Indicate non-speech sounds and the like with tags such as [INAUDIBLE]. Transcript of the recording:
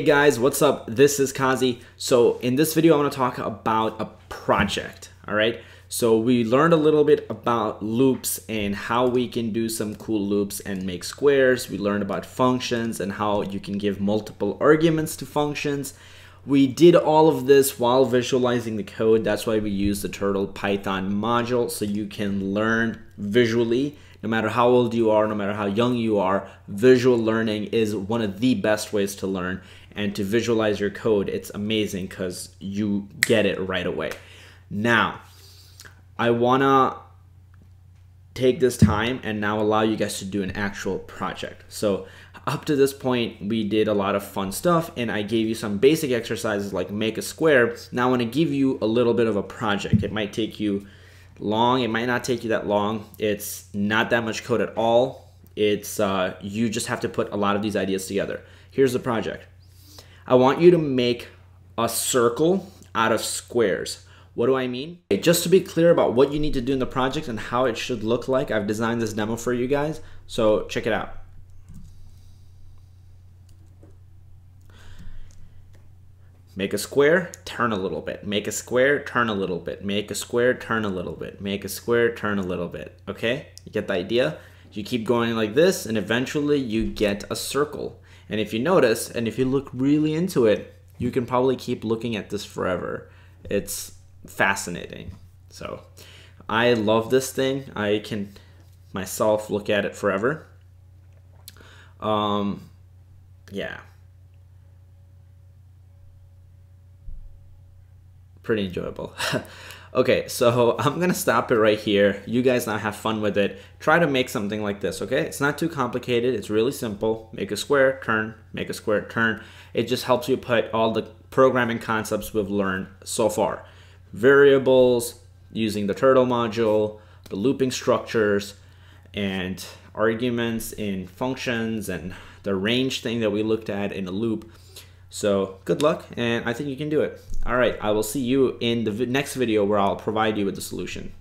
Hey guys, what's up? This is Qazi. So in this video, I want to talk about a project, all right? So we learned a little bit about loops and how we can do some cool loops and make squares. We learned about functions and how you can give multiple arguments to functions. We did all of this while visualizing the code. That's why we use the Turtle Python module so you can learn visually no matter how old you are, no matter how young you are, visual learning is one of the best ways to learn. And to visualize your code, it's amazing because you get it right away. Now, I wanna take this time and now allow you guys to do an actual project. So up to this point, we did a lot of fun stuff and I gave you some basic exercises like make a square. Now I wanna give you a little bit of a project. It might take you long. It might not take you that long. It's not that much code at all. It's uh, you just have to put a lot of these ideas together. Here's the project. I want you to make a circle out of squares. What do I mean? Okay, just to be clear about what you need to do in the project and how it should look like, I've designed this demo for you guys. So check it out. Make a square, turn a little bit. Make a square, turn a little bit. Make a square, turn a little bit. Make a square, turn a little bit. Okay? You get the idea? You keep going like this, and eventually you get a circle. And if you notice, and if you look really into it, you can probably keep looking at this forever. It's fascinating. So I love this thing. I can myself look at it forever. Um, yeah. pretty enjoyable. [LAUGHS] okay, so [LAUGHS] I'm gonna stop it right here. You guys now have fun with it. Try to make something like this, okay? It's not too complicated, it's really simple. Make a square, turn, make a square, turn. It just helps you put all the programming concepts we've learned so far. Variables, using the turtle module, the looping structures, and arguments in functions, and the range thing that we looked at in a loop. So good luck, and I think you can do it. All right, I will see you in the next video where I'll provide you with the solution.